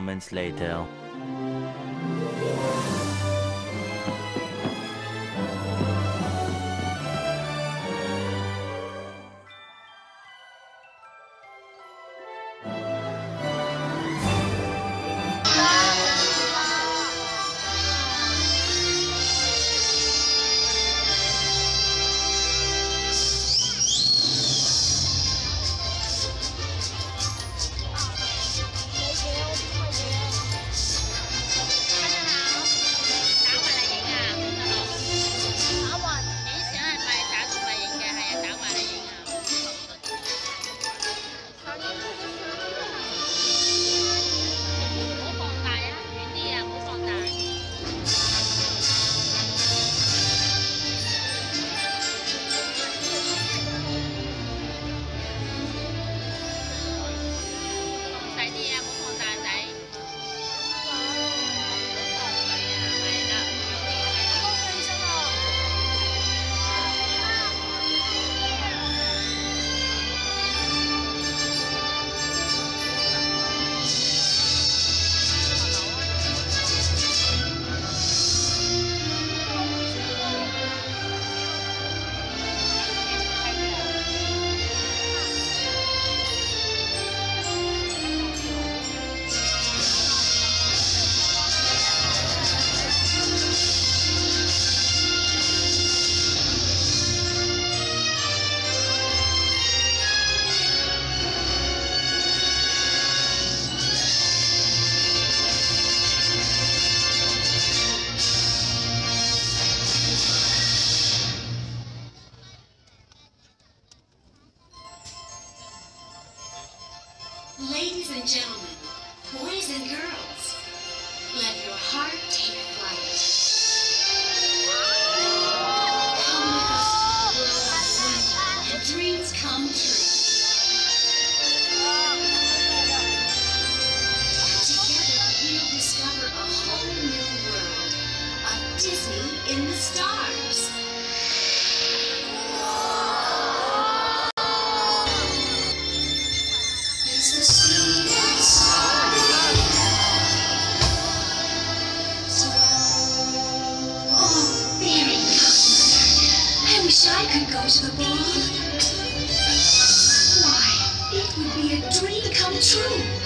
moments later. And gentlemen, boys and girls, let your heart take Could go to the ball. Why, it would be a dream come true.